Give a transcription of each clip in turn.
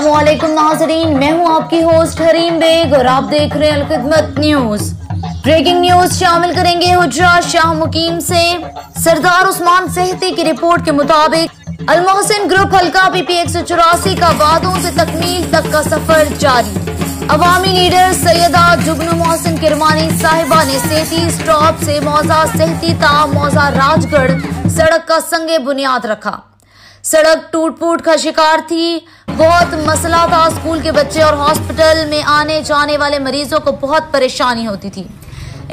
असलकुम नाजरीन मैं हूँ आपकी होस्ट हरीम बेग और आप देख रहे हैं अलखदमत न्यूज़ ब्रेकिंग न्यूज़ शामिल करेंगे हुजरा शाह मुकीम से। सरदार उस्मान सेहती की रिपोर्ट के मुताबिक अलमोहसिन ग्रुप हल्का पीपी एक सौ चौरासी का वादों से तकमील तक का सफ़र जारी। अवामी लीडर सैयदा जुगनू मोहसिन किरमानी साहिबा ने सेती स्टॉप से मौजा सेहती ता मौजा राजगढ़ सड़क का संगे बुनियाद रखा। सड़क टूट फूट का शिकार थी। बहुत मसला था स्कूल के बच्चे और हॉस्पिटल में आने जाने वाले मरीजों को बहुत परेशानी होती थी।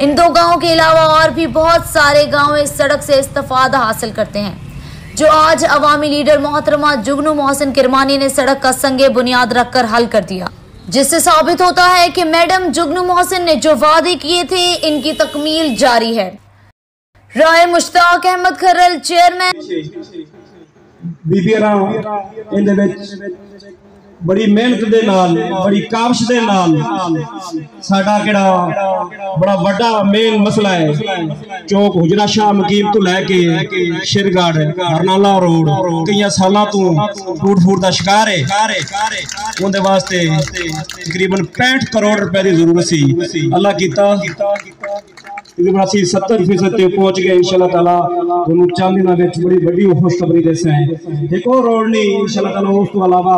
इन दो गाँवों के अलावा और भी बहुत सारे गाँव इस सड़क से इस्तेफादा हासिल करते हैं। जो आज अवामी लीडर मोहतरमा जुगनू मोहसिन किरमानी ने सड़क का संगे बुनियाद रखकर हल कर दिया, जिससे साबित होता है कि मैडम जुगनू मोहसिन ने जो वादे किए थे, इनकी तकमील जारी है। राय मुश्ताक अहमद खरल, चेयरमैन। ਬੀਬੀਆਂ ਇਹਦੇ ਵਿੱਚ ਬੜੀ ਮਿਹਨਤ ਦੇ ਨਾਲ, ਬੜੀ ਕਾਬਸ਼ ਦੇ ਨਾਲ ਸਾਡਾ ਕਿਹੜਾ ਬੜਾ ਵੱਡਾ ਮੇਨ ਮਸਲਾ ਹੈ। ਚੌਕ ਹੁਜਰਾ ਸ਼ਾਹ ਮਕੀਮ ਤੋਂ ਲੈ ਕੇ ਸ਼ਿਰਗੜ, ਹਰਨਾਲਾ ਰੋਡ, ਕਈਆਂ ਸਾਲਾਂ ਤੋਂ ਟੂਟ ਫੂਟ ਦਾ ਸ਼ਿਕਾਰ ਹੈ। ਉਹਦੇ ਵਾਸਤੇ ਤਕਰੀਬਨ 65 ਕਰੋੜ ਰੁਪਏ ਦੀ ਜ਼ਰੂਰਤ ਸੀ। ਅੱਲਾ ਕੀਤਾ तकरीबन सत्तर फ़ीसद तक पहुँच गए इनशाला तला। दोनों चांदी नागज बड़ी बड़ी होश खबरी जैसे एक और रोड ने इनशाला तला, उस तो अलावा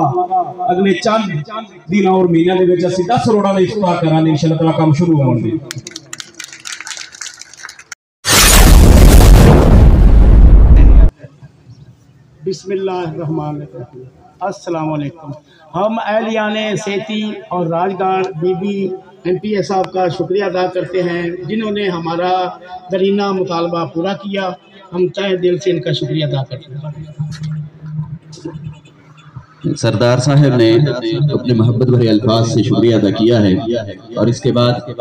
अगले चंद, दिन और महीनों के दस रोडा का इफ्तार करा इनशाला तला काम शुरू हो बिस्मिल्लाहमान अस्सलाम हम एलियान सेती और राजगार बीबी एम पी ए साहब का शुक्रिया अदा करते हैं, जिन्होंने हमारा दरीना मुतालबा पूरा किया। हम चाहे दिल से इनका शुक्रिया अदा करते हैं। सरदार साहब ने अपने मोहब्बत भरे अल्फाज से शुक्रिया अदा किया है। और इसके बाद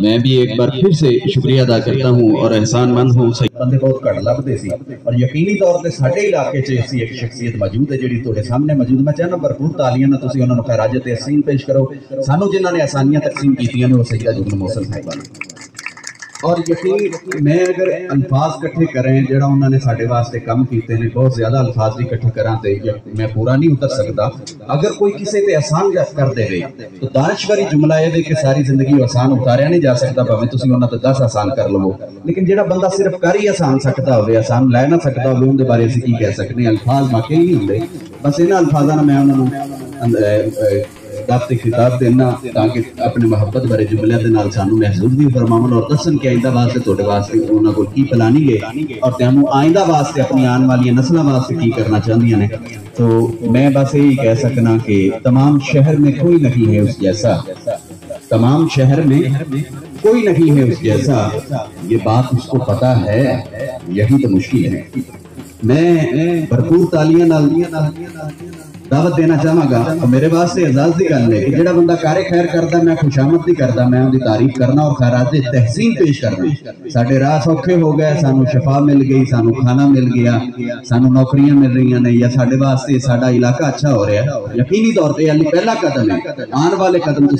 मैं भी एक बार फिर से शुक्रिया अदा करता हूँ और एहसान मंद हूँ बंदे बहुत घट लगते और यकीनी तौर पर साढ़े इलाके ऐसी एक शख्सियत मौजूद है जी थोड़े सामने मौजूद। मैं चाहना भरपूर तालियाँ उन्होंने खैराजत तहसीन पेश करो। सानू जिन्होंने आसानियाँ तकसीम की मौसम और यकीन मैं अगर अल्फाज इकट्ठे करें जो ने साढ़े वास्ते कम किए हैं, बहुत ज़्यादा अल्फाज भी इकट्ठे करा तो मैं पूरा नहीं उतर सकता अगर कोई किसी पर आसान कर तो दे तो दानशवारी जुमला है कि सारी ज़िंदगी आसान उतारिया नहीं जा सकता भावे उन्होंने दस आसान कर लवो। लेकिन जो बंद सिर्फ़ कर ही आसान सकता होसान लै ना सकता होते बारे अं कह सकते अल्फाज वाकई नहीं होंगे बस इन्होंने अल्फाजा मैं उन्होंने ਦਾਤੇ ਖਿਤਾਬ ਦੇਣਾ ਤਾਂ ਕਿ ਆਪਣੇ ਮੁਹੱਬਤ ਭਰੇ ਜੁਮਲਿਆਂ ਦੇ ਨਾਲ ਸਾਨੂੰ ਮਹਿਸੂਸ ਵੀ ਫਰਮਾਵਣ ਔਰ ਦੱਸਣ ਕਿ ਆਇੰਦਾ ਵਾਸਤੇ ਤੁਹਾਡੇ ਵਾਸਤੇ ਉਹਨਾਂ ਕੋਲ ਕੀ ਪਲਾਨਿੰਗ ਹੈ ਔਰ ਤੁਹਾਨੂੰ ਆਇੰਦਾ ਵਾਸਤੇ ਆਪਣੀ ਆਉਣ ਵਾਲੀਆਂ ਨਸਲਾਂ ਵਾਸਤੇ ਕੀ करना चाहती ने तो मैं बस यही कह सकना कि तमाम शहर में कोई नहीं है उस जैसा तमाम शहर में कोई नहीं है उस जैसा ये बात उसको पता है यही तो मुश्किल है मैं भरपूर तालियां दावत देना चाहवागा मेरे वास्ते एजाज की गल है कि जो बंदा कारे खैर करता मैं खुशामद नहीं करता मैं उनकी तारीफ़ करना और खैरात तहसीन पेश करना। साढ़े राह सौखे हो गए, सानू शफा मिल गई, सानू खाना मिल गया, सानू नौकरियाँ मिल रही ने, या साढ़े वास्ते साडा इलाका अच्छा हो रहा है। यकीनी तौर पर पहला कदम है, आने वाले कदम तुम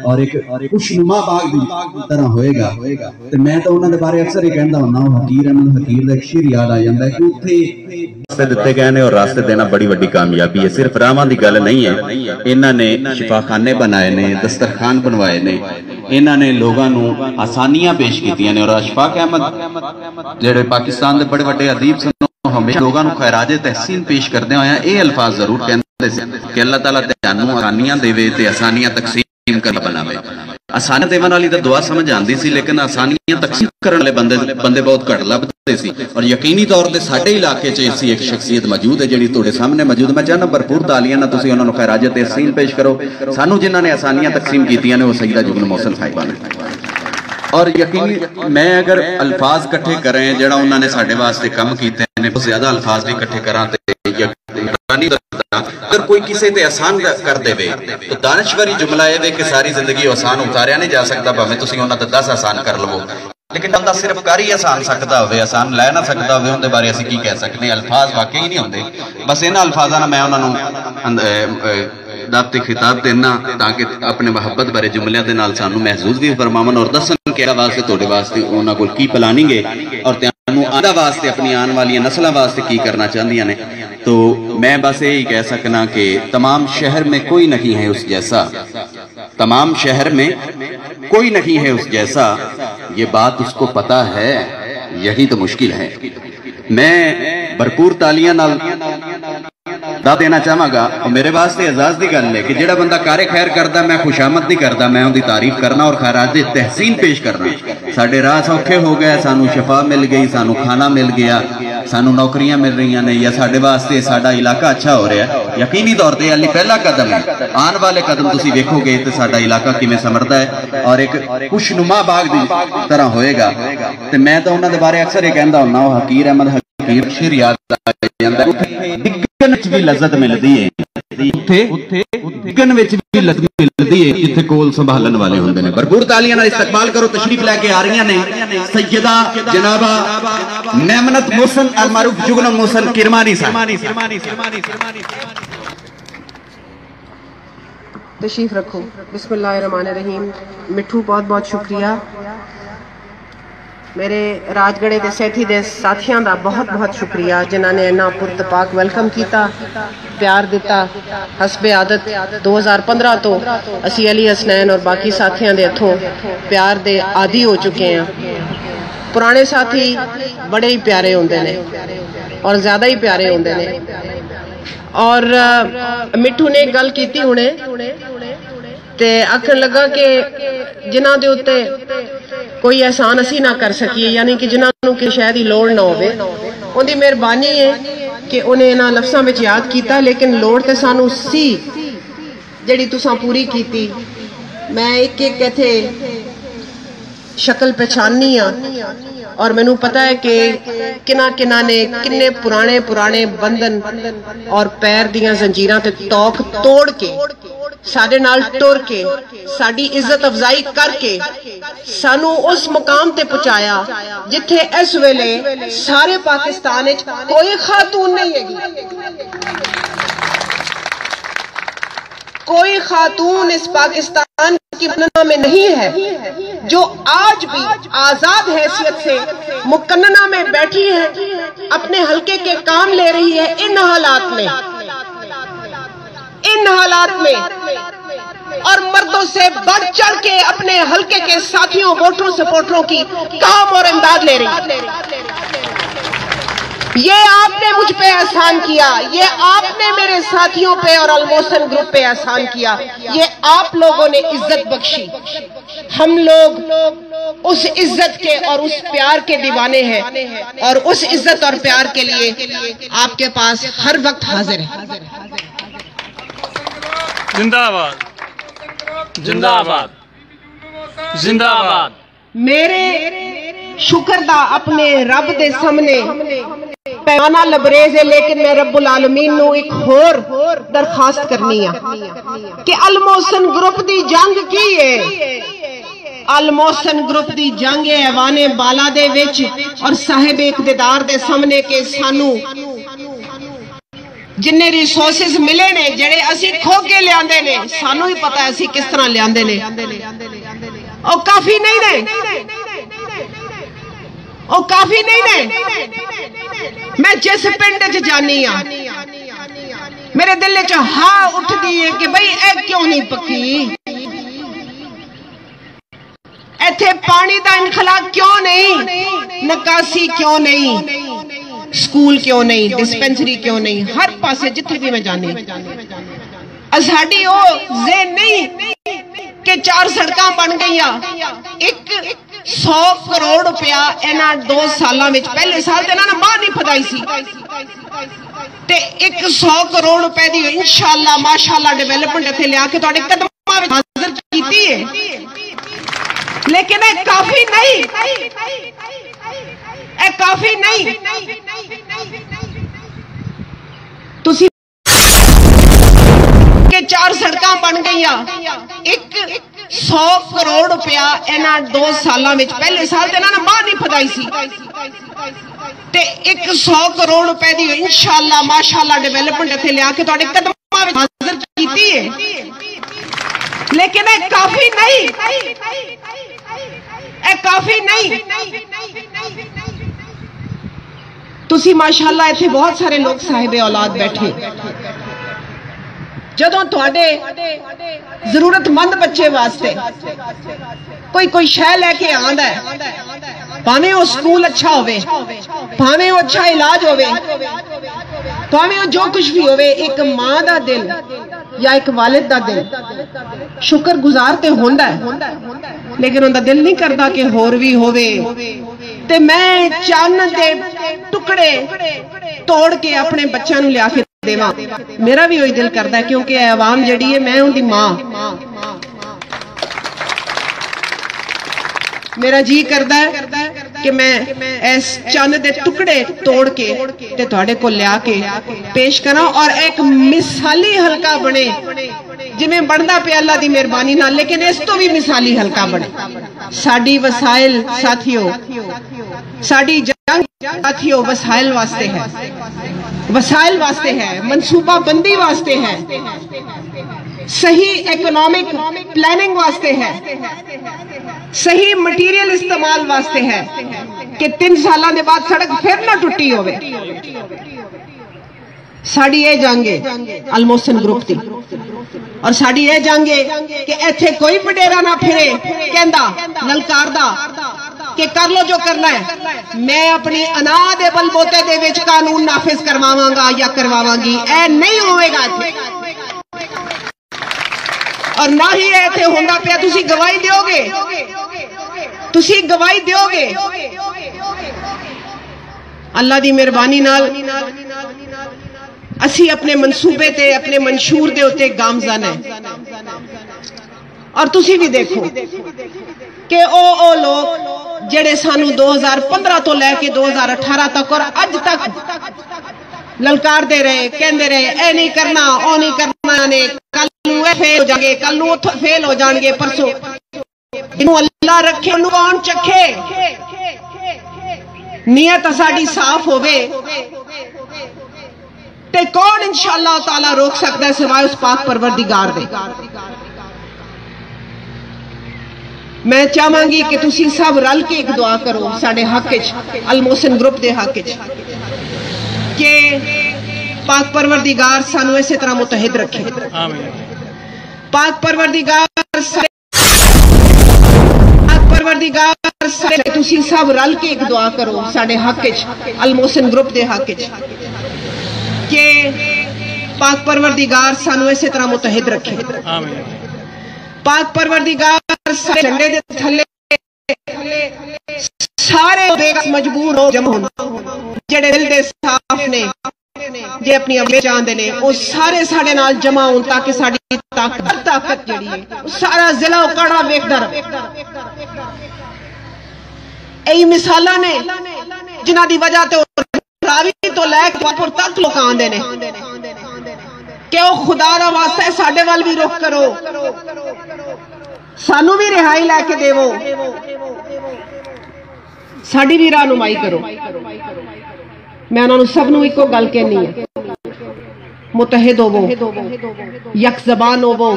है और एक खुशनुमा बाग की तरह होएगा। तो मैं तो उन्होंने बारे अक्सर ही कहता हूँ हकीर अहमद हकीर का शेर याद आ जाता है कि उत्थे दिते गए ने है। है दस्तरखान बनवाए ने इन्होंने आसानियाँ पेश की ने पाकिस्तान के बड़े बड़े अदीब हमेशा लोगों खैराजे कि अल्लाह तला आसानियाँ देवे आसानियाँ तकसीम कर बनावे ਆਸਾਨੀਆਂ ਦੇਵਣ ਵਾਲੀ ਤਾਂ ਦੁਆ ਸਮਝ ਆਂਦੀ ਸੀ ਲੇਕਿਨ ਆਸਾਨੀਆਂ ਤਕਸੀਮ ਕਰਨ ਵਾਲੇ ਬੰਦੇ ਬੰਦੇ ਬਹੁਤ ਘੱਟ ਲੱਭਦੇ ਸੀ ਔਰ ਯਕੀਨੀ ਤੌਰ ਤੇ ਸਾਡੇ ਇਲਾਕੇ 'ਚ ਐਸੀ ਇੱਕ ਸ਼ਖਸੀਅਤ ਮੌਜੂਦ ਹੈ ਜਿਹੜੀ ਤੁਹਾਡੇ ਸਾਹਮਣੇ ਮੌਜੂਦ ਮੈਂ ਚਾਹਨਾ ਭਰਪੂਰ ਤਾਲੀਆਂ ਨਾਲ ਤੁਸੀਂ ਉਹਨਾਂ ਨੂੰ ਖੈਰਾਜਤ ਤੇ ਸੀਨ ਪੇਸ਼ ਕਰੋ ਸਾਨੂੰ ਜਿਨ੍ਹਾਂ ਨੇ ਆਸਾਨੀਆਂ ਤਕਸੀਮ ਕੀਤੀਆਂ ਨੇ ਉਹ ਸੈਯਦਾ ਜੁਗਨ ਮੌਸਨ ਸਾਹਿਬਾਨ ਔਰ ਯਕੀਨੀ ਮੈਂ ਅਗਰ ਅਲਫਾਜ਼ ਇਕੱਠੇ ਕਰਾਂ ਜਿਹੜਾ ਉਹਨਾਂ ਨੇ ਸਾਡੇ ਵਾਸਤੇ ਕੰਮ ਕੀਤੇ ਨੇ ਬਹੁਤ ਜ਼ਿਆਦਾ ਅਲਫਾਜ਼ ਵੀ ਇਕੱਠੇ ਕਰਾਂ ਤੇ अगर कोई किसी ते आसान कर दे तो दानश्वरी जुमला यह कि सारी ज़िंदगी आसान उतारिया नहीं जा सकता भावें उन्होंने दस आसान कर लवो। लेकिन बंदा सिर्फ़ कर ही आसान सकता हो आसान लै ना सकता हो उनके बारे असं की कह सकते अल्फाज वाकई नहीं होंगे बस इन्होंने अल्फाजा मैं उन्होंने दाते खिताब देना ताकि अपने मुहब्बत बारे जुमलिया के नाल सानू महसूस भी फरमावन और दसन कि वास्ते वास्ते उन्होंने को की प्लानिंग है, और वास्ते, अपनी आने वाली नस्लों वास्ते की करना चाहदियाँ ने। तो मैं बस यही कह सकना कि तमाम शहर में कोई नहीं है उस जैसा। तमाम शहर में कोई नहीं है उस जैसा। ये बात उसको पता है, यही तो मुश्किल है। मैं भरपूर तालियाँ नाल ਦਾ ਦੇਣਾ ਚਾਹਾਂਗਾ ਉਹ ਮੇਰੇ ਵਾਸਤੇ ਇਜਾਜ਼ ਦੀ ਗੱਲ ਹੈ ਕਿ ਜਿਹੜਾ ਬੰਦਾ ਕਾਰੇ ਖੈਰ ਕਰਦਾ ਮੈਂ ਖੁਸ਼ਾਮਦ ਨਹੀਂ ਕਰਦਾ ਮੈਂ ਉਹਦੀ ਤਾਰੀਫ ਕਰਨਾ ਔਰ ਖੈਰਾਤ ਦੀ ਤਹਿਸੀਨ ਪੇਸ਼ ਕਰਨਾ ਸਾਡੇ ਰਾਹ ਸੌਖੇ ਹੋ ਗਏ ਸਾਨੂੰ ਸ਼ਫਾ ਮਿਲ ਗਈ ਸਾਨੂੰ ਖਾਣਾ ਮਿਲ ਗਿਆ ਸਾਨੂੰ ਨੌਕਰੀਆਂ ਮਿਲ ਰਹੀਆਂ ਨੇ ਜਾਂ ਸਾਡੇ ਵਾਸਤੇ ਸਾਡਾ ਇਲਾਕਾ ਅੱਛਾ ਹੋ ਰਿਹਾ ਹੈ ਯਕੀਨੀ ਤੌਰ ਤੇ ਇਹ ਪਹਿਲਾ ਕਦਮ ਹੈ ਆਉਣ ਵਾਲੇ ਕਦਮ ਤੁਸੀਂ ਵੇਖੋਗੇ ਤੇ ਸਾਡਾ ਇਲਾਕਾ ਕਿਵੇਂ ਸਮਰਦਾ ਹੈ ਔਰ ਇੱਕ ਖੁਸ਼ਨੁਮਾ ਬਾਗ ਦੀ ਤਰ੍ਹਾਂ ਹੋਏਗਾ ਤੇ ਮੈਂ ਤਾਂ ਉਹਨਾਂ ਦੇ ਬਾਰੇ ਅਕਸਰ ਇਹ ਕਹਿੰਦਾ ਹੁੰਦਾ ਉਹ ਹਕੀਰ ਅਹਿਮਦ ਹਕੀਰ ਸ਼ੇਰ ਯਾਦ ਆ ਜਾਂਦਾ ਡਿੱਗਣ ਵਿੱਚ ਵੀ ਲਜ਼ਤ ਮਿਲਦੀ ਹੈ ਉੱਥੇ ਉੱਥੇ ਡਿੱਗਣ ਵਿੱਚ ਵੀ ਲਜ਼ਤ ਮਿਲਦੀ ਹੈ ਜਿੱਥੇ ਕੋਲ ਸੰਭਾਲਣ ਵਾਲੇ ਹੁੰਦੇ ਨੇ ਭਰਪੂਰ ਤਾਲੀਆਂ ਨਾਲ ਇਸਤਕਬਾਲ ਕਰੋ ਤਸ਼ਰੀਫ ਲੈ ਕੇ ਆ ਰਹੀਆਂ ਨੇ ਸੈਯਦਾ ਜਨਾਬਾ ਮੈਮਨਤ ਮੁਹਸਨ ਅਲ ਮਾਰੂਫ ਜੁਗਨ ਮੁਹਸਨ ਕਿਰਮਾਨੀ ਸਾਹਿਬ तशरीफ़ रखो बिस्मिल्लाहिर्रहमानिर्रहीम मिठू बहुत बहुत शुक्रिया ਮੇਰੇ ਰਾਜਗੜੇ ਦੇ ਸੈਥੀ ਦੇ ਸਾਥੀਆਂ ਦਾ ਬਹੁਤ ਬਹੁਤ ਸ਼ੁਕਰੀਆ, ਜਿਨ੍ਹਾਂ ਨੇ ਇੰਨਾ ਪੁਰਤਪਾਕ ਵੈਲਕਮ ਕੀਤਾ, ਪਿਆਰ ਦਿੱਤਾ। ਹਸਬੇ ਆਦਤ 2015 ਤੋਂ ਅਸੀਂ ਅਲੀ ਹਸਨੈਨ ਔਰ ਬਾਕੀ ਸਾਥੀਆਂ ਦੇ ਹੱਥੋਂ ਪਿਆਰ ਦੇ ਆਦੀ ਹੋ ਚੁੱਕੇ ਹਾਂ। ਪੁਰਾਣੇ ਸਾਥੀ ਬੜੇ ਹੀ ਪਿਆਰੇ ਹੁੰਦੇ ਨੇ ਔਰ ਜ਼ਿਆਦਾ ਹੀ ਪਿਆਰੇ ਹੁੰਦੇ ਨੇ। ਔਰ ਮਿੱਠੂ ਨੇ ਗੱਲ ਕੀਤੀ ਹੁਣੇ। ਤੇ ਆਖਣ ਲੱਗਾ ਕਿ ਜਿਨ੍ਹਾਂ ਦੇ ਉੱਤੇ ਕੋਈ ਅਹਿਸਾਨ ਅਸੀਂ ਨਾ ਕਰ ਸਕੀਏ ਯਾਨੀ ਕਿ ਜਿਨ੍ਹਾਂ ਨੂੰ ਕਿਸੇ ਸ਼ੈ ਦੀ ਲੋੜ ਨਾ ਹੋਵੇ ਉਹਦੀ ਮਿਹਰਬਾਨੀ ਹੈ ਕਿ ਉਹਨੇ ਇਹਨਾਂ ਲਫ਼ਜ਼ਾਂ ਵਿੱਚ ਯਾਦ ਕੀਤਾ ਲੇਕਿਨ ਲੋੜ ਤੇ ਸਾਨੂੰ ਸੀ ਜਿਹੜੀ ਤੁਸੀਂ ਪੂਰੀ ਕੀਤੀ ਮੈਂ ਇੱਕ ਇੱਕ ਇੱਥੇ ਸ਼ਕਲ ਪਛਾਨਨੀ ਆ ਔਰ ਮੈਨੂੰ ਪਤਾ ਹੈ ਕਿ ਕਿਨਾ ਕਿਨਾ ਨੇ ਕਿੰਨੇ ਪੁਰਾਣੇ ਪੁਰਾਣੇ ਬੰਧਨ ਔਰ ਪੈਰ ਦੀਆਂ ਜ਼ੰਜੀਰਾਂ ਤੇ ਟੋਕ ਤੋੜ ਕੇ ਸਾਡੇ ਨਾਲ ਟੁਰ ਕੇ ਸਾਡੀ ਇੱਜ਼ਤ ਅਫਜ਼ਾਈ ਕਰਕੇ ਸਾਨੂੰ ਉਸ ਮੁਕਾਮ ਤੇ ਪਹੁੰਚਾਇਆ ਜਿੱਥੇ ਇਸ ਵੇਲੇ ਸਾਰੇ ਪਾਕਿਸਤਾਨ ਵਿੱਚ ਕੋਈ ਖਾਤੂਨ ਨਹੀਂ ਹੈਗੀ कोई खातून इस पाकिस्तान की मुकन्ना में नहीं है जो आज भी आजाद हैसियत से मुकन्ना में बैठी है अपने हल्के के काम ले रही है इन हालात में इन हालात में और मर्दों से बढ़ चढ़ के अपने हल्के के साथियों, वोटरों, सपोर्टरों की काम और इमदाद ले रही ये आपने मुझ पे एहसान किया, ये आपने मेरे साथियों पे और अलमोसन ग्रुप पे एहसान किया, ये आप लोगों ने इज़्ज़त बख्शी। हम लोग उस इज़्ज़त के और उस प्यार के दीवाने हैं और उस इज़्ज़त और प्यार के लिए आपके पास हर वक्त हाजिर है। जिंदाबाद। जिंदाबाद। जिंदाबाद। मेरे शुक्र दा अपने रब दे सामने। पैमाना लबरेज है, लेकिन मैं रब्बुल आलमीन एक होर दरखास्त करनी है कि अलमोसन ग्रुप दी जंग की है? अलमोसन ग्रुप दी जंग है बाला दे और साहिब इकतदार दे सामने के सानू ਜਿੰਨੇ ਰਿਸੋਰਸਸ ਮਿਲੇ ਨੇ ਜਿਹੜੇ ਅਸੀਂ ਖੋ ਕੇ ਲਿਆਂਦੇ ਨੇ ਸਾਨੂੰ ਹੀ ਪਤਾ ਅਸੀਂ ਕਿਸ ਤਰ੍ਹਾਂ ਲਿਆਂਦੇ ਨੇ ਉਹ ਕਾਫੀ ਨਹੀਂ ਨੇ ਉਹ ਕਾਫੀ ਨਹੀਂ ਨੇ ਮੈਂ ਜਿਸ ਪਿੰਡ 'ਚ ਜਾਨੀ ਆ ਮੇਰੇ ਦਿਲ 'ਚ ਹਾਂ ਉੱਠਦੀ ਹੈ ਕਿ ਬਈ ਇਹ ਕਿਉਂ ਨਹੀਂ ਪੱਕੀ ਇੱਥੇ ਪਾਣੀ ਦਾ ਇਨਖਲਾ ਕਿਉਂ ਨਹੀਂ ਨਿਕਾਸੀ ਕਿਉਂ ਨਹੀਂ ਸਕੂਲ ਕਿਉਂ ਨਹੀਂ ਡਿਸਪੈਂਸਰੀ ਕਿਉਂ ਨਹੀਂ ਹਰ ਪਾਸੇ ਜਿੱਥੇ ਵੀ ਮੈਂ ਜਾਣੀ ਸਾਡੀ ਉਹ ਜ਼ੇਨ ਨਹੀਂ ਕਿ ਚਾਰ ਸੜਕਾਂ ਬਣ ਗਈਆਂ ਇੱਕ 100 ਕਰੋੜ ਰੁਪਇਆ ਇਹਨਾਂ 2 ਸਾਲਾਂ ਵਿੱਚ ਪਹਿਲੇ ਸਾਲ ਤੇ ਇਹਨਾਂ ਨੇ ਮਾਂ ਨਹੀਂ ਫਦਾਈ ਸੀ ਤੇ 100 ਕਰੋੜ ਰੁਪਏ ਦੀ ਇਨਸ਼ਾਅੱਲਾ ਮਾਸ਼ਾਅੱਲਾ ਡਿਵੈਲਪਮੈਂਟ ਇੱਥੇ ਲਿਆ ਕੇ ਤੁਹਾਡੇ ਕਦਮਾਂ ਵਿੱਚ ਹਾਜ਼ਰ ਕੀਤੀ ਹੈ ਲੇਕਿਨ ਇਹ ਕਾਫੀ ਨਹੀਂ ਇਹ ਕਾਫੀ ਨਹੀਂ ਤੁਸੀਂ ਕਿ ਚਾਰ ਸੜਕਾਂ ਬਣ ਗਈਆਂ ਇੱਕ 100 ਕਰੋੜ ਰੁਪਇਆ ਇਹਨਾਂ 2 ਸਾਲਾਂ ਵਿੱਚ ਪਹਿਲੇ ਸਾਲ ਤੇ ਇਹਨਾਂ ਨੇ ਮਾਂ ਨਹੀਂ ਫਦਾਈ ਸੀ ਤੇ 100 ਕਰੋੜ ਰੁਪਏ ਦੀ ਇਨਸ਼ਾਅੱਲਾ ਮਾਸ਼ਾਅੱਲਾ ਡਿਵੈਲਪਮੈਂਟ ਇੱਥੇ ਲਿਆ ਕੇ ਤੁਹਾਡੇ ਕਦਮਾਂ ਵਿੱਚ ਹਾਜ਼ਰ ਕੀਤੀ ਹੈ ਲੇਕਿਨ ਇਹ ਕਾਫੀ ਨਹੀਂ ਇਹ ਕਾਫੀ ਨਹੀਂ ਤੁਸੀਂ ਮਾਸ਼ਾਅੱਲਾ ਇੱਥੇ ਬਹੁਤ ਸਾਰੇ ਲੋਕ ਸਾਹਿਬੇ ਔਲਾਦ ਬੈਠੇ ਜਦੋਂ ਤੁਹਾਡੇ ਜ਼ਰੂਰਤਮੰਦ ਬੱਚੇ ਵਾਸਤੇ ਕੋਈ ਕੋਈ ਸ਼ੈ ਲੈ ਕੇ ਆਂਦਾ ਹੈ ਭਾਵੇਂ ਉਹ ਸਕੂਲ ਅੱਛਾ ਹੋਵੇ ਭਾਵੇਂ ਉਹ ਅੱਛਾ ਇਲਾਜ ਹੋਵੇ ਭਾਵੇਂ ਉਹ ਜੋ ਕੁਝ ਵੀ ਹੋਵੇ ਇੱਕ ਮਾਂ ਦਾ ਦਿਲ ਜਾਂ ਇੱਕ ਵਾਲਿਦ ਦਾ ਦਿਲ ਸ਼ੁਕਰਗੁਜ਼ਾਰ ਤੇ ਹੁੰਦਾ ਹੈ ਲੇਕਿਨ ਉਹਦਾ ਦਿਲ ਨਹੀਂ ਕਰਦਾ ਕਿ ਹੋਰ ਵੀ ਹੋਵੇ ਤੇ ਮੈਂ ਚੰਨ ਦੇ ਟੁਕੜੇ ਤੋੜ ਕੇ ਆਪਣੇ ਬੱਚਿਆਂ ਨੂੰ ਲਿਆ ਕੇ ਦੇਵਾਂ ਮੇਰਾ ਵੀ ਉਹੀ ਦਿਲ ਕਰਦਾ ਹੈ ਕਿਉਂਕਿ ਇਹ ਆਵਾਮ ਜਿਹੜੀ ਹੈ ਮੈਂ ਉਹਦੀ ਮਾਂ ਮੇਰਾ ਜੀ ਕਰਦਾ ਹੈ ਕਿ ਮੈਂ ਇਸ ਚੰਨ ਦੇ ਟੁਕੜੇ ਤੋੜ ਕੇ ਤੇ ਤੁਹਾਡੇ ਕੋਲ ਲਿਆ ਕੇ ਪੇਸ਼ ਕਰਾਂ ਔਰ ਇੱਕ ਮਿਸਾਲੀ ਹਲਕਾ ਬਣੇ ਜਿਵੇਂ ਬਣਦਾ ਪਿਆ ਅੱਲਾ ਦੀ ਮਿਹਰਬਾਨੀ ਨਾਲ ਲੇਕਿਨ ਇਸ ਤੋਂ ਵੀ ਮਿਸਾਲੀ ਹਲਕਾ ਬਣੇ ਸਾਡੀ ਵਸਾਇਲ ਸਾਥੀਓ ਸਾਡੀ ਜੰਗ ਸਾਥੀਓ ਵਸਾਇਲ ਵਾਸਤੇ ਹੈ ਵਸਾਇਲ ਵਾਸਤੇ ਹੈ ਮਨਸੂਬਾ ਬੰਦੀ ਵਾਸਤੇ ਹੈ ਸਹੀ ਇਕਨੋਮਿਕ ਪਲੈਨਿੰਗ ਵਾਸਤੇ ਹੈ ਸਹੀ ਮਟੀਰੀਅਲ ਇਸਤੇਮਾਲ ਵਾਸਤੇ ਹੈ ਕਿ 3 ਸਾਲਾਂ ਦੇ ਬਾਅਦ ਸੜਕ ਫਿਰ ਨਾ ਟੁੱਟੀ ਹੋਵੇ ਸਾਡੀ ਇਹ ਜੰਗ ਹੈ ਅਲਮੋਸਨ ਗਰੁੱਪ ਦੀ ਔਰ ਸਾਡੀ ਇਹ ਜੰਗ ਹੈ ਕਿ ਇੱਥੇ ਕੋਈ ਵਡੇਰਾ ਨਾ ਫਿਰੇ ਕਹਿੰਦਾ ਲਲਕਾਰਦਾ ਕਿ ਕਰ ਲੋ ਜੋ ਕਰਨਾ ਹੈ ਮੈਂ ਆਪਣੀ ਅਨਾ ਦੇ ਬਲਬੋਤੇ ਦੇ ਵਿੱਚ ਕਾਨੂੰਨ ਨਾਫਿਜ਼ ਕਰਵਾਵਾਂਗਾ ਜਾਂ ਕਰਵਾਵਾਂਗੀ ਇਹ ਨਹੀਂ ਹੋਵੇਗਾ ਇੱਥੇ ਔਰ ਨਾ ਹੀ ਇਹ ਇੱਥੇ ਹੁੰਦਾ ਪਿਆ ਤੁਸੀਂ ਗਵਾਹੀ ਦਿਓਗੇ ਤੁਸੀਂ ਗਵਾਹੀ ਦਿਓਗੇ ਅੱਲਾ ਦੀ ਮਿਹਰਬਾਨੀ ਨਾਲ ਅਸੀਂ ਆਪਣੇ ਮਨਸੂਬੇ ਤੇ ਆਪਣੇ ਮਨਸ਼ੂਰ ਦੇ ਉੱਤੇ ਗਾਮਜ਼ਨ ਹੈ ਔਰ ਤੁਸੀਂ ਵੀ ਦੇਖੋ ਕਿ ਉਹ ਉਹ ਲੋਕ ਜਿਹੜੇ ਸਾਨੂੰ 2015 ਤੋਂ ਲੈ ਕੇ 2018 ਤੱਕ ਔਰ ਅੱਜ ਤੱਕ ਲਲਕਾਰਦੇ ਰਹੇ ਕਹਿੰਦੇ ਰਹੇ ਇਹ ਨਹੀਂ ਕਰਨਾ ਉਹ ਨਹੀਂ ਕਰਨਾ ਨੇ ਕੱਲ ਨੂੰ ਇਹ ਫੇਲ ਹੋ ਜਾਣਗੇ ਕੱਲ ਨੂੰ ਉੱਥੋਂ ਫੇਲ ਹੋ ਜਾਣਗੇ ਪਰਸੋਂ ਇਹਨੂੰ ਅੱਲਾ ਰੱਖੇ ਉਹਨੂੰ ਕੌਣ ਚੱਖੇ ਨੀਅਤ ਸਾਡੀ ਸਾਫ਼ ਹੋਵੇ ਤੇ ਕੌਣ ਇਨਸ਼ਾਅੱਲਾ ਤਾਲਾ ਰੋਕ ਸਕਦਾ ਹੈ ਸਿਵਾਏ ਉਸ ਪਾਕ ਪਰਵਰਦੀਗਾਰ ਦੇ ਮੈਂ ਚਾਹਾਂਗੀ ਕਿ ਤੁਸੀਂ ਸਭ ਰਲ ਕੇ ਇੱਕ ਦੁਆ ਕਰੋ ਸਾਡੇ ਹੱਕ ਵਿੱਚ ਅਲਮੋਸਨ ਗਰੁੱਪ ਦੇ ਹੱਕ ਵਿੱਚ ਕਿ ਪਾਕ ਪਰਵਰਦੀਗਾਰ ਸਾਨੂੰ ਇਸੇ ਤਰ੍ਹਾਂ ਮੁਤਹਿਦ ਰੱਖੇ ਆਮੀਨ ਪਾਕ ਪਰਵਰਦੀਗਾਰ ਸਾਰੇ ਪਾਕ ਪਰਵਰਦੀਗਾਰ ਸਾਰੇ ਤੁਸੀਂ ਸਭ ਰਲ ਕੇ ਇੱਕ ਦੁਆ ਕਰੋ ਸਾਡੇ ਕਿ ਪਾਕ ਪਰਵਰਦੀਗਾਰ ਸਾਨੂੰ ਇਸੇ ਤਰ੍ਹਾਂ ਮੁਤਹਿਦ ਰੱਖੇ ਆਮੀਨ ਪਾਕ ਪਰਵਰਦੀਗਾਰ ਸਾਰੇ ਝੰਡੇ ਦੇ ਥੱਲੇ ਸਾਰੇ ਬੇਗਸ ਮਜਬੂਰ ਹੋ ਜਮ ਹੋਣ ਜਿਹੜੇ ਦਿਲ ਦੇ ਸਾਫ਼ ਨੇ ਜੇ ਆਪਣੀ ਅਮਲੇ ਚਾਹੁੰਦੇ ਨੇ ਉਹ ਸਾਰੇ ਸਾਡੇ ਨਾਲ ਜਮਾ ਹੋਣ ਤਾਂ ਕਿ ਸਾਡੀ ਤਾਕਤ ਤਾਕਤ ਜਿਹੜੀ ਹੈ ਉਹ ਸਾਰਾ ਜ਼ਿਲ੍ਹਾ ਉਕਾੜਾ ਵੇਖਦਾ ਰਹੇ ਇਹ ਮਿਸਾਲਾਂ ਨੇ ਜਿਨ੍ਹਾਂ ਦੀ ਵਜ੍ਹਾ ਤੇ ਰਾਵੀ ਤੋਂ ਲੈ ਕੇ ਵਾਪਰ ਤੱਕ ਲੋਕ ਆਉਂਦੇ ਨੇ ਕਿ ਉਹ ਖੁਦਾ ਦਾ ਵਾਸਤਾ ਹੈ ਸਾਡੇ ਵੱਲ ਵੀ ਰੁਖ ਕਰੋ ਸਾਨੂੰ ਵੀ ਰਿਹਾਈ ਲੈ ਕੇ ਦੇਵੋ ਸਾਡੀ ਵੀ ਰਾਹਨੁਮਾਈ ਕਰੋ ਮੈਂ ਉਹਨਾਂ ਨੂੰ ਸਭ ਨੂੰ ਇੱਕੋ ਗੱਲ ਕਹਿਣੀ ਹੈ ਮੁਤਹਿਦ ਹੋਵੋ ਯਕ ਜ਼ਬਾਨ ਹੋਵੋ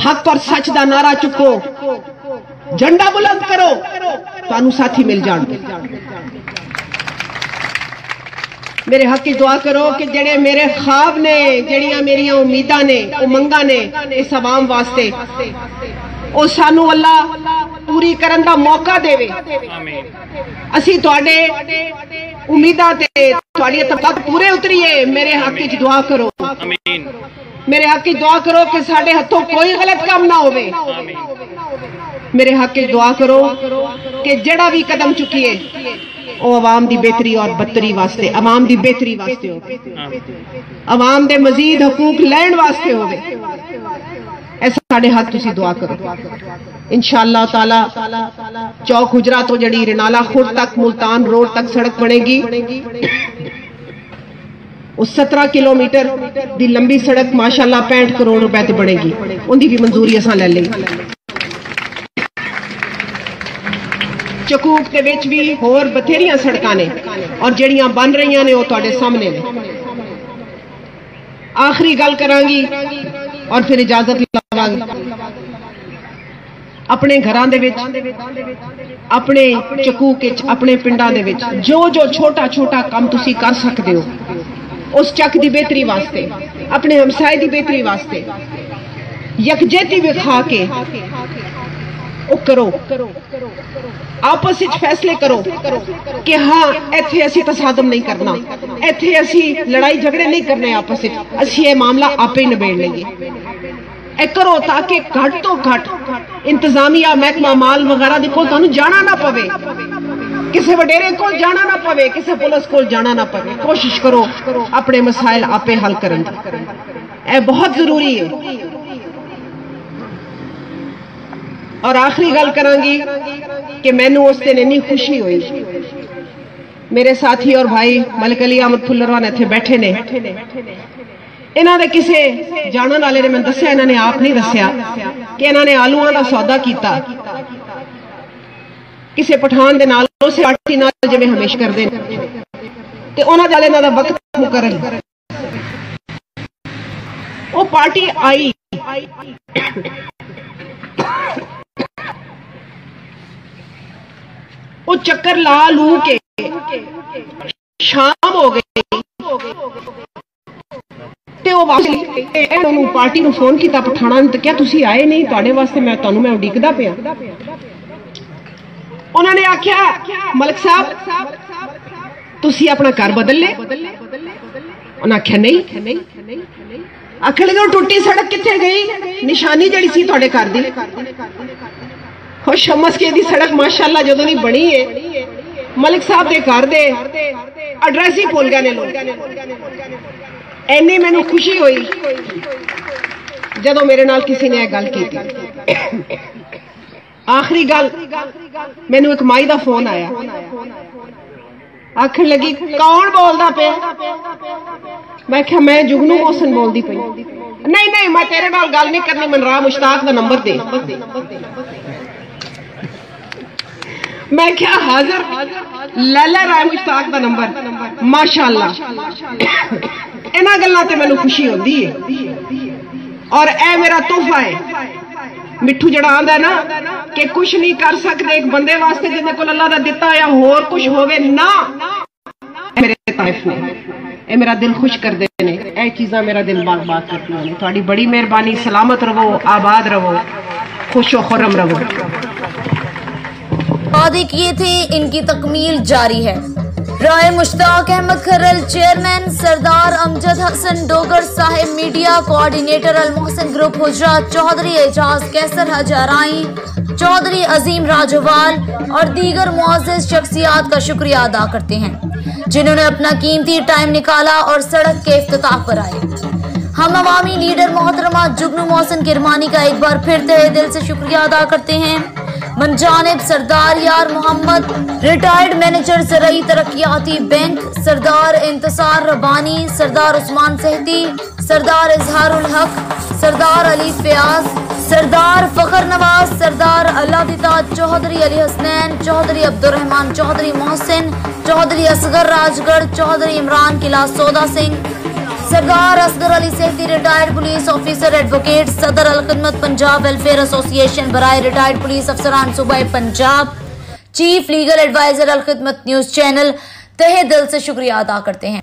ਹੱਕ ਔਰ ਸੱਚ ਦਾ ਨਾਰਾ ਚੁੱਕੋ ਝੰਡਾ ਬੁਲੰਦ ਕਰੋ ਤੁਹਾਨੂੰ ਸਾਥੀ ਮਿਲ ਜਾਣਗੇ ਮੇਰੇ ਹੱਕ ਦੀ ਦੁਆ ਕਰੋ ਕਿ ਜਿਹੜੇ ਮੇਰੇ ਖਾਬ ਨੇ ਜਿਹੜੀਆਂ ਮੇਰੀਆਂ ਉਮੀਦਾਂ ਨੇ ਉਮੰਗਾਂ ਨੇ ਇਸ ਆਵਾਮ ਵਾਸਤੇ ਉਹ ਸਾਨੂੰ ਅੱਲਾ ਪੂਰੀ ਕਰਨ ਦਾ ਮੌਕਾ ਦੇਵੇ ਆਮੀਨ ਅਸੀਂ ਤੁਹਾਡੇ ਉਮੀਦਾਂ ਤੇ ਤੁਹਾਡੀ ਤਬਕਤ ਪੂਰੇ ਉਤਰੀਏ ਮੇਰੇ ਹੱਕ ਵਿੱਚ ਦੁਆ ਕਰੋ ਆਮੀਨ ਮੇਰੇ ਹੱਕ ਵਿੱਚ ਦੁਆ ਕਰੋ ਕਿ ਸਾਡੇ ਹੱਥੋਂ ਕੋਈ ਗਲਤ ਕੰਮ ਨਾ ਹੋਵੇ ਆਮੀਨ ਮੇਰੇ ਹੱਕ ਵਿੱਚ ਦੁਆ ਕਰੋ ਕਿ ਜਿਹੜਾ ਵੀ ਕਦਮ ਚੁੱਕੀਏ ਉਹ ਆਵਾਮ ਦੀ ਬਿਹਤਰੀ ਔਰ ਬਦਤਰੀ ਵਾਸਤੇ ਆਵਾਮ ਦੀ ਬਿਹਤਰੀ ਵਾਸਤੇ ਹੋਵੇ ਆਵਾਮ ਦੇ ਮਜ਼ੀਦ ਹਕੂਕ ਲੈਣ ਵਾਸਤੇ ਹੋਵੇ ਐਸਾ ਸਾਡੇ ਹੱਥ ਤੁਸੀਂ ਦੁਆ ਕਰੋ ਇਨਸ਼ਾਅੱਲਾ ਤਾਲਾ ਚੌਕ ਹੁਜਰਾ ਤੋਂ ਜਿਹੜੀ ਰਨਾਲਾ ਖੁਰਦ ਤੱਕ ਮੁਲਤਾਨ ਰੋਡ ਤੱਕ ਸੜਕ ਬਣੇਗੀ ਉਹ 17 ਕਿਲੋਮੀਟਰ ਦੀ ਲੰਬੀ ਸੜਕ ਮਾਸ਼ਾਅੱਲਾ 65 ਕਰੋੜ ਰੁਪਏ ਤੇ ਬਣੇਗੀ ਉਹਦੀ ਵੀ ਮਨਜ਼ੂਰੀ ਅਸਾਂ ਲੈ ਲਈ ਚਕੂਕ ਦੇ ਵਿੱਚ ਵੀ ਹੋਰ ਬਥੇਰੀਆਂ ਸੜਕਾਂ ਨੇ ਔਰ ਜਿਹੜੀਆਂ ਬਣ ਰਹੀਆਂ ਨੇ ਉਹ ਤੁਹਾਡੇ ਸਾਹਮਣੇ ਨੇ ਆਖਰੀ ਗੱਲ ਕਰਾਂਗੀ ਔਰ ਫਿਰ ਇਜਾਜ਼ਤ ਲਵਾਂਗੀ ਆਪਣੇ ਘਰਾਂ ਦੇ ਵਿੱਚ ਆਪਣੇ ਚਕੂਕੇ ਚ ਆਪਣੇ ਪਿੰਡਾਂ ਦੇ ਵਿੱਚ ਜੋ ਜੋ ਛੋਟਾ ਛੋਟਾ ਕੰਮ ਤੁਸੀਂ ਕਰ ਸਕਦੇ ਹੋ ਉਸ ਚੱਕ ਦੀ ਬਿਹਤਰੀ ਵਾਸਤੇ ਆਪਣੇ ਹਮਸਾਏ ਦੀ ਬਿਹਤਰੀ ਵਾਸਤੇ ਯਕਜਹਿਤੀ ਵਿਖਾ ਕੇ ਉਹ ਕਰੋ ਆਪਸ ਵਿੱਚ ਫੈਸਲੇ ਕਰੋ ਕਿ ਹਾਂ ਇੱਥੇ ਅਸੀਂ ਤਸਾਦਮ ਨਹੀਂ ਕਰਨਾ ਇੱਥੇ ਅਸੀਂ ਲੜਾਈ ਝਗੜੇ ਨਹੀਂ ਕਰਨੇ ਆਪਸ ਵਿੱਚ ਅਸੀਂ ਇਹ ਮਾਮਲਾ ਆਪੇ ਹੀ ਨਿਬੇੜ ਲਈਏ ਇਹ ਕਰੋ ਤਾਂ ਕਿ ਘੱਟ ਤੋਂ ਘੱਟ ਇੰਤਜ਼ਾਮੀਆ ਮਹਿਕਮਾ ਮਾਲ ਵਗੈਰਾ ਦੇ ਕੋਲ ਤੁਹਾਨੂੰ ਜਾਣਾ ਨਾ ਪਵੇ ਕਿਸੇ ਵਡੇਰੇ ਕੋਲ ਜਾਣਾ ਨਾ ਪਵੇ ਕਿਸੇ ਪੁਲਿਸ ਕੋਲ ਜਾਣਾ ਨਾ ਪਵੇ ਕੋਸ਼ਿਸ਼ ਕਰੋ ਆਪਣੇ ਮਸਾਇਲ ਆਪੇ ਹੱਲ ਕਰਨ ਦੀ ਇਹ ਬਹੁਤ ਜ਼ਰੂਰੀ ਹੈ ਔਰ ਆਖਰੀ ਗੱਲ ਕਰਾਂਗੀ ਕਿ ਮੈਨੂੰ ਉਸ ਦਿਨ ਇੰਨੀ ਖੁਸ਼ੀ ਹੋਈ ਮੇਰੇ ਸਾਥੀ ਔਰ ਭਾਈ ਮਲਕ ਅਲੀ ਅਹਿਮਦ ਫੁੱਲਰਵਾਨ ਇੱਥੇ ਬੈਠੇ ਨੇ ਇਹਨਾਂ ਦੇ ਕਿਸੇ ਜਾਣਨ ਵਾਲੇ ਨੇ ਮੈਨੂੰ ਦੱਸਿਆ ਇਹਨਾਂ ਨੇ ਆਪ ਨਹੀਂ ਦੱਸਿਆ ਕਿ ਇਹਨਾਂ ਨੇ ਆਲੂਆਂ ਦਾ ਸੌਦਾ ਕੀਤਾ ਕਿਸੇ ਪਠਾਨ ਦੇ ਨਾਲ ਉਸੇ ਪਾਰਟੀ ਨਾਲ ਜਿਵੇਂ ਹਮੇਸ਼ਾ ਕਰਦੇ ਨੇ ਤੇ ਉਹਨਾਂ ਦੇ ਨਾਲ ਇਹਨਾਂ ਦਾ ਵਕਤ ਮੁਕਰਨ ਉਹ ਪਾਰਟੀ ਆਈ ਉਹ ਚੱਕਰ ਲਾ, ਲੂ ਕੇ। ਸ਼ਾਮ ਹੋ ਗਈ। ਤੇ ਉਹ ਵਾਪਸ ਇਹਨਾਂ ਨੂੰ ਪਾਰਟੀ ਨੂੰ ਫੋਨ ਕੀਤਾ, ਪਠਾਣਾ ਨੇ ਤੇ ਕਿਹਾ, ਤੁਸੀਂ ਆਏ ਨਹੀਂ, ਤੁਹਾਡੇ ਵਾਸਤੇ ਮੈਂ ਤੁਹਾਨੂੰ, ਮੈਂ ਉਡੀਕਦਾ ਪਿਆ। ਉਹਨਾਂ ਨੇ ਆਖਿਆ, ਮਲਕ ਸਾਹਿਬ, ਤੁਸੀਂ ਆਪਣਾ ਘਰ ਬਦਲ ਲੈ ਉਹਨਾਂ ਆਖਿਆ, ਨਹੀਂ। ਆਖਣ ਲੱਗੇ, ਉਹ ਟੁੱਟੀ ਸੜਕ ਕਿੱਥੇ ਗਈ? ਨਿਸ਼ਾਨੀ ਜਿਹੜੀ ਸੀ ਤੁਹਾਡੇ ਘਰ ਦੀ? ਉਹ ਸ਼ਮਸ ਕੇ ਦੀ ਸੜਕ ਮਾਸ਼ਾਅੱਲਾ ਜਦੋਂ ਦੀ ਬਣੀ ਹੈ ਮਲਿਕ ਸਾਹਿਬ ਦੇ ਘਰ ਦੇ ਐਡਰੈਸ ਹੀ ਭੁੱਲ ਗਏ ਨੇ ਲੋਕ ਐਨੀ ਮੈਨੂੰ ਖੁਸ਼ੀ ਹੋਈ ਜਦੋਂ ਮੇਰੇ ਨਾਲ ਕਿਸੇ ਨੇ ਇਹ ਗੱਲ ਕੀਤੀ ਆਖਰੀ ਗੱਲ ਮੈਨੂੰ ਇੱਕ ਮਾਈ ਦਾ ਫੋਨ ਆਇਆ ਆਖਣ ਲੱਗੀ ਕੌਣ ਬੋਲਦਾ ਪਿਆ ਮੈਂ ਕਿਹਾ ਮੈਂ ਜੁਗਨੂ ਮੋਸਨ ਬੋਲਦੀ ਪਈ ਨਹੀਂ ਨਹੀਂ ਮੈਂ ਤੇਰੇ ਨਾਲ ਗੱਲ ਨਹੀਂ ਕਰਨੀ ਮਨ ਰਾਹ ਮੁਸ਼ਤਾਕ ਦਾ ਨੰਬਰ ਦੇ मैं क्या हाजिर? लैला राय मुश्ताक का नंबर। माशाल्लाह। इन्हां गल्लां ते मैनू खुशी होती है। और ए मेरा तोहफा है। मिठू जड़ा आंदा है ना, कि कुछ नहीं कर सकते एक बंदे वास्ते जिन्हें को अल्लाह का दिता या होर कुछ हो ना। मेरे मेरा दिल खुश कर देने चीज़ा मेरा दिल बाग बाग करती बड़ी मेहरबानी, सलामत रहो आबाद रहो खुश व खुरम रहो वादे किए थे, इनकी तकमील जारी है। Rai Mushtaq Ahmad Kharal, chairman Sardar Amjad Hasan Dogar Sahib media coordinator Al Mohsin group Hujra, Chaudhry Ejaz Kaiser Hazarai, Chaudhry Azeem Rajwal और दीगर मुआज़ शख्सियात का शुक्रिया अदा करते हैं, जिन्होंने अपना कीमती टाइम निकाला और सड़क के इफ्ताह पर आए। हम अवामी लीडर मोहतरमा जुगनू मोहसिन किरमानी का एक बार फिर तहे दिल से शुक्रिया अदा करते हैं। मनजानिब सरदार यार मोहम्मद रिटायर्ड मैनेजर जरई तरक्याती बैंक सरदार इंतसार रबानी, सरदार उस्मान सहती, सरदार इजहारुल हक, सरदार अली फयाज, सरदार फखर नवाज़, सरदार अल्लादिता Chaudhary Ali Hasnain, Chaudhary Abdul Rahman, Chaudhary Mohsin, Chaudhary Asghar Rajgarh, Chaudhry Imran Qila Sauda Singh Sardar Asghar Ali Sehti retired police officer advocate सदर अलखदमत पंजाब वेलफेयर एसोसिएशन बराए रिटायर्ड पुलिस अफसरान सूबाई, Punjab. Chief legal adviser Alkhidmat news channel, तहे दिल से शुक्रिया अदा करते हैं।